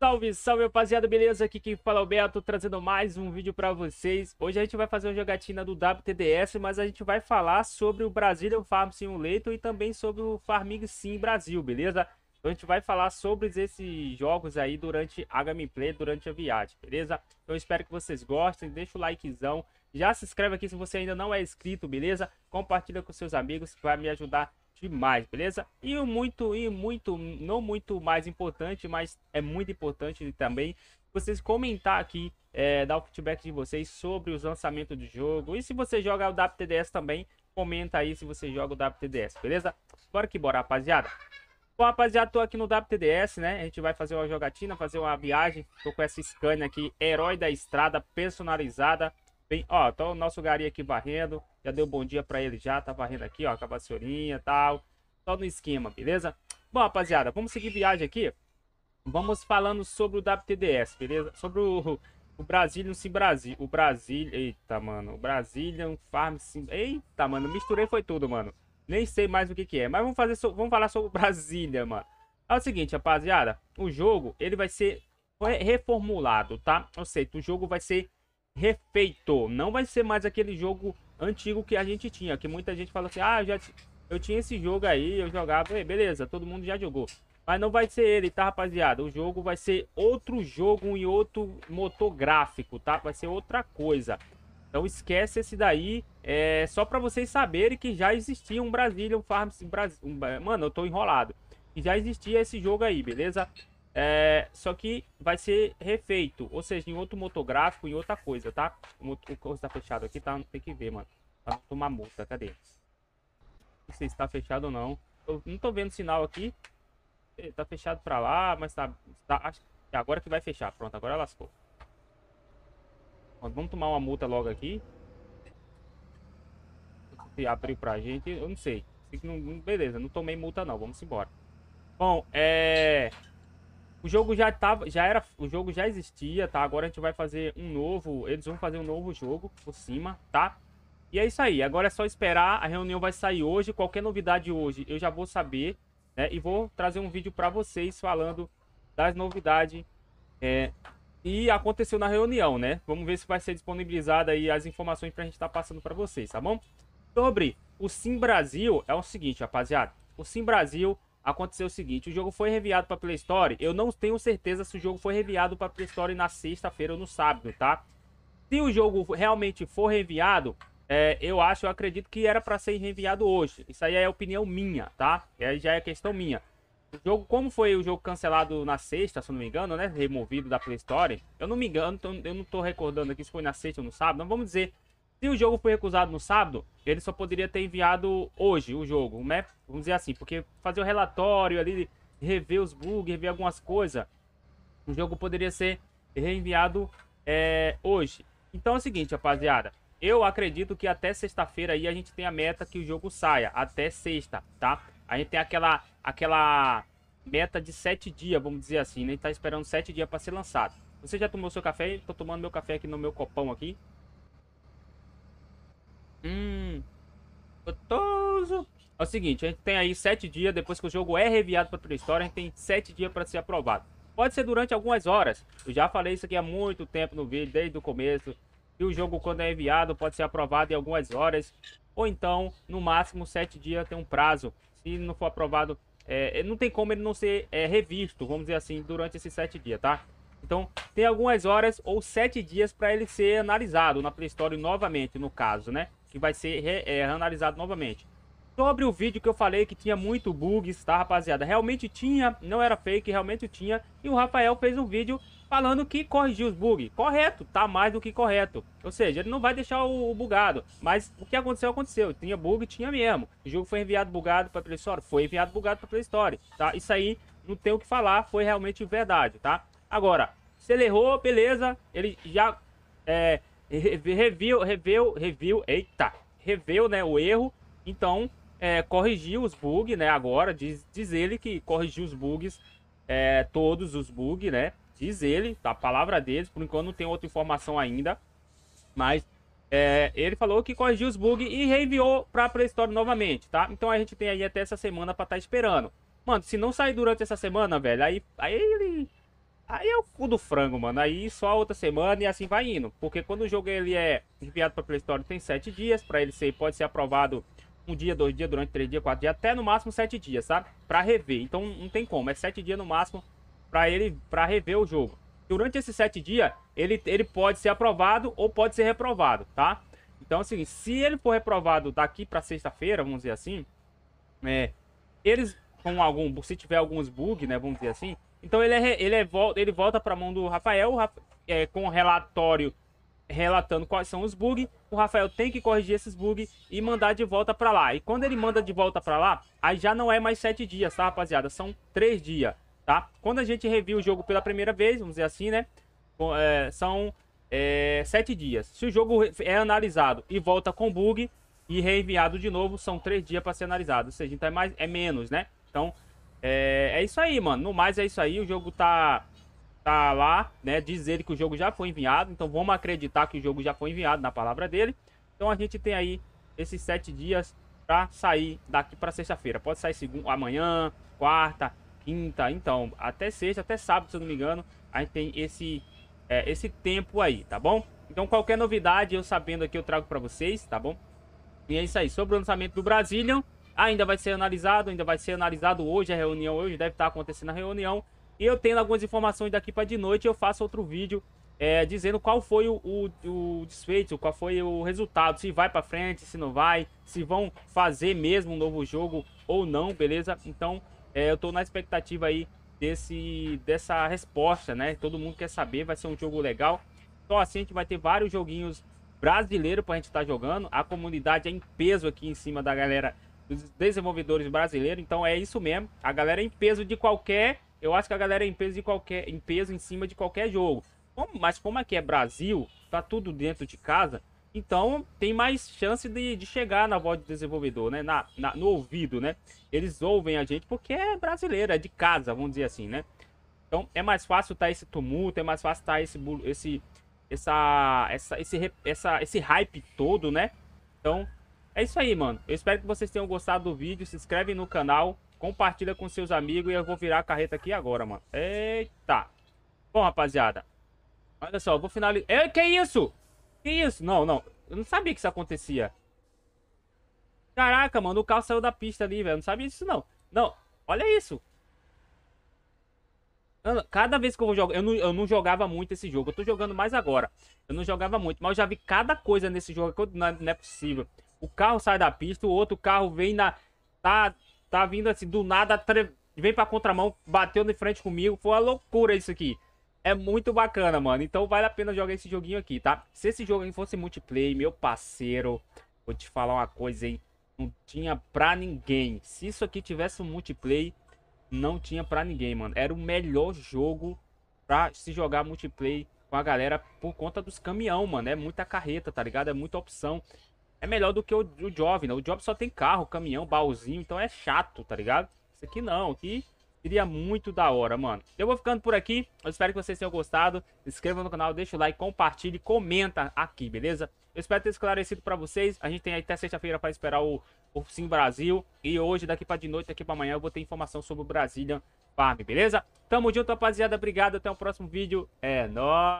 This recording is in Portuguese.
Salve, salve rapaziada, beleza? Aqui quem fala é o Beto, trazendo mais um vídeo pra vocês. Hoje a gente vai fazer uma jogatina do WTDS, mas a gente vai falar sobre o Brazilian Farm Simulator e também sobre o Farming Sim Brasil, beleza? Então a gente vai falar sobre esses jogos aí durante a gameplay, durante a viagem, beleza? Eu espero que vocês gostem, deixa o likezão, já se inscreve aqui se você ainda não é inscrito, beleza? Compartilha com seus amigos que vai me ajudar demais, beleza? E o muito, e muito, não muito mais importante, mas é muito importante também vocês comentar aqui, é, dar o feedback de vocês sobre os lançamentos do jogo. E se você joga o WTDS também, comenta aí se você joga o WTDS, beleza? Bora que bora, rapaziada. Bom, rapaziada, tô aqui no WTDS, né? A gente vai fazer uma jogatina, fazer uma viagem. Tô com essa Scania aqui, herói da estrada, personalizada. Bem, ó, tá o nosso gari aqui varrendo. Já deu bom dia pra ele já, tá varrendo aqui, ó, com a vassourinha e tal. Só no esquema, beleza? Bom, rapaziada, vamos seguir viagem aqui. Vamos falando sobre o WTDS, beleza? Sobre o, o Brazilian Sim Brasil. O Brasil... Eita, mano. O Brazilian Farm Sim... Eita, mano. Misturei foi tudo, mano. Nem sei mais o que que é. Mas vamos, fazer so... vamos falar sobre o Brasília, mano. É o seguinte, rapaziada. O jogo, ele vai ser reformulado, tá? Ou seja, o jogo vai ser refeito. Não vai ser mais aquele jogo antigo que a gente tinha. Que muita gente fala assim, ah, eu, já eu tinha esse jogo aí, eu jogava. beleza, todo mundo já jogou. Mas não vai ser ele, tá, rapaziada? O jogo vai ser outro jogo em outro motor gráfico, tá? Vai ser outra coisa. Então esquece esse daí. É só pra vocês saberem que já existia um Brazilian Farm... Um, mano, eu tô enrolado. E já existia esse jogo aí, beleza? É, só que vai ser refeito, ou seja, em outro motográfico, em outra coisa, tá? O, o coisa tá fechado aqui, tá? Tem que ver, mano. Pra não tomar multa, cadê? Não sei se tá fechado ou não. Eu não tô vendo sinal aqui. Tá fechado pra lá, mas tá... tá acho, agora que vai fechar. Pronto, agora lascou. vamos tomar uma multa logo aqui. Se abriu pra gente, eu não sei. Beleza, não tomei multa não, vamos embora. Bom, é... O jogo já tava, já era, o jogo já existia, tá? Agora a gente vai fazer um novo, eles vão fazer um novo jogo por cima, tá? E é isso aí, agora é só esperar, a reunião vai sair hoje, qualquer novidade hoje eu já vou saber, né? E vou trazer um vídeo pra vocês falando das novidades é, e aconteceu na reunião, né? Vamos ver se vai ser disponibilizada aí as informações pra gente estar tá passando pra vocês, tá bom? Sobre o Sim Brasil, é o seguinte, rapaziada. O Sim Brasil aconteceu o seguinte, o jogo foi enviado para Play Store, eu não tenho certeza se o jogo foi enviado para Play Store na sexta-feira ou no sábado, tá? Se o jogo realmente for enviado, é, eu acho, eu acredito que era para ser enviado hoje. Isso aí é opinião minha, tá? Aí já é questão minha. O jogo, como foi o jogo cancelado na sexta, se não me engano, né? Removido da Play Store. Eu não me engano, eu não tô recordando aqui se foi na sexta ou no sábado. Não vamos dizer se o jogo foi recusado no sábado, ele só poderia ter enviado hoje o jogo, né? Vamos dizer assim, porque fazer o relatório ali, rever os bugs, rever algumas coisas, o jogo poderia ser reenviado é, hoje. Então é o seguinte, rapaziada. Eu acredito que até sexta-feira aí a gente tem a meta que o jogo saia. Até sexta, tá? A gente tem aquela, aquela meta de sete dias, vamos dizer assim, né? A gente tá esperando sete dias para ser lançado. Você já tomou seu café? Tô tomando meu café aqui no meu copão aqui. Hum. Gostoso. É o seguinte, a gente tem aí sete dias, depois que o jogo é reviado para Play Store, a gente tem sete dias para ser aprovado. Pode ser durante algumas horas. Eu já falei isso aqui há muito tempo no vídeo, desde o começo. E o jogo, quando é enviado, pode ser aprovado em algumas horas. Ou então, no máximo, sete dias tem um prazo. Se não for aprovado, é, não tem como ele não ser é, revisto, vamos dizer assim, durante esses sete dias, tá? Então, tem algumas horas ou sete dias para ele ser analisado na Play Store novamente, no caso, né? Que vai ser é, analisado novamente. Sobre o vídeo que eu falei que tinha muito bugs, tá, rapaziada? Realmente tinha, não era fake, realmente tinha. E o Rafael fez um vídeo falando que corrigiu os bugs. Correto, tá mais do que correto. Ou seja, ele não vai deixar o, o bugado. Mas o que aconteceu, aconteceu. Tinha bug, tinha mesmo. O jogo foi enviado bugado pra Play Store? Foi enviado bugado pra Play Store, tá? Isso aí, não tem o que falar, foi realmente verdade, tá? Agora, se ele errou, beleza. Ele já é, reviu, reviu, reviu, eita, reviu, né, o erro, então é, corrigiu os bugs, né, agora, diz, diz ele que corrigiu os bugs, é, todos os bugs, né, diz ele, tá, a palavra deles, por enquanto não tem outra informação ainda, mas é, ele falou que corrigiu os bugs e reenviou pra Play Store novamente, tá? Então a gente tem aí até essa semana pra estar tá esperando. Mano, se não sair durante essa semana, velho, aí, aí ele... Aí é é o cu do frango, mano. Aí só outra semana e assim vai indo. Porque quando o jogo ele é enviado pra Play Store, tem 7 dias. Pra ele ser, pode ser aprovado um dia, dois dias, durante três dias, quatro dias, até no máximo sete dias, sabe? Pra rever. Então não tem como, é sete dias no máximo pra ele, pra rever o jogo. Durante esses sete dias, ele, ele pode ser aprovado ou pode ser reprovado, tá? Então, assim, se ele for reprovado daqui pra sexta-feira, vamos dizer assim, é, eles com algum, se tiver alguns bugs, né, vamos dizer assim, então ele é, ele é ele volta para mão do Rafael, é, com o relatório relatando quais são os bugs. O Rafael tem que corrigir esses bugs e mandar de volta para lá. E quando ele manda de volta para lá, aí já não é mais sete dias, tá, rapaziada? São três dias, tá? Quando a gente review o jogo pela primeira vez, vamos dizer assim, né? É, são é, sete dias. Se o jogo é analisado e volta com bug e reenviado de novo, são três dias para ser analisado. Ou seja, então é, mais, é menos, né? Então, é, é isso aí, mano. No mais, é isso aí. O jogo tá tá lá, né? Diz ele que o jogo já foi enviado. Então vamos acreditar que o jogo já foi enviado na palavra dele. Então a gente tem aí esses sete dias para sair daqui para sexta-feira. Pode sair segunda, amanhã, quarta, quinta. Então, até sexta, até sábado, se eu não me engano, a gente tem esse, é, esse tempo aí, tá bom? Então qualquer novidade eu sabendo aqui eu trago para vocês, tá bom? E é isso aí. Sobre o lançamento do Brazilian, ainda vai ser analisado, ainda vai ser analisado hoje, a reunião hoje, deve estar acontecendo a reunião. E eu tendo algumas informações daqui para de noite, eu faço outro vídeo é, dizendo qual foi o, o, o, desfecho, qual foi o resultado, se vai para frente, se não vai, se vão fazer mesmo um novo jogo ou não, beleza? Então, é, eu tô na expectativa aí desse, dessa resposta, né? Todo mundo quer saber, vai ser um jogo legal. Então assim a gente vai ter vários joguinhos brasileiros pra gente estar tá jogando. A comunidade é em peso aqui em cima da galera dos desenvolvedores brasileiros, então é isso mesmo. A galera é em peso de qualquer eu acho que a galera é em peso, de qualquer, em peso em cima de qualquer jogo. Como, mas como aqui é Brasil, tá tudo dentro de casa, então tem mais chance de, de chegar na voz do desenvolvedor, né? Na, na, no ouvido, né? Eles ouvem a gente porque é brasileiro, é de casa, vamos dizer assim, né? Então é mais fácil tá esse tumulto, é mais fácil tá esse, esse, essa, essa, esse, essa, esse hype todo, né? Então é isso aí, mano. Eu espero que vocês tenham gostado do vídeo. Se inscreve no canal Compartilha com seus amigos e eu vou virar a carreta aqui agora, mano. Eita. Bom, rapaziada. Olha só, eu vou finalizar... É, que isso? Que isso? Não, não. Eu não sabia que isso acontecia. Caraca, mano. O carro saiu da pista ali, velho. Eu não sabia disso, não. Não. Olha isso. Cada vez que eu vou jogar... Eu não, eu não jogava muito esse jogo. Eu tô jogando mais agora. Eu não jogava muito. Mas eu já vi cada coisa nesse jogo não é, não é possível. O carro sai da pista. O outro carro vem na... Tá Tá vindo assim, do nada, vem pra contramão, bateu de frente comigo. Foi uma loucura isso aqui. É muito bacana, mano. Então vale a pena jogar esse joguinho aqui, tá? Se esse jogo fosse multiplayer, meu parceiro, vou te falar uma coisa, hein? Não tinha pra ninguém. Se isso aqui tivesse um multiplayer, não tinha pra ninguém, mano. Era o melhor jogo pra se jogar multiplayer com a galera por conta dos caminhão, mano. É muita carreta, tá ligado? É muita opção é melhor do que o, o Job, né? O Job só tem carro, caminhão, baúzinho, então é chato, tá ligado? Isso aqui não, aqui seria muito da hora, mano. Eu vou ficando por aqui, eu espero que vocês tenham gostado. Se inscreva no canal, deixa o like, compartilhe, comenta aqui, beleza? Eu espero ter esclarecido pra vocês. A gente tem até sexta-feira pra esperar o, o Sim Brasil. E hoje, daqui pra de noite, daqui pra amanhã, eu vou ter informação sobre o Brazilian Farm, beleza? Tamo junto, rapaziada. Obrigado, até o próximo vídeo. É nóis!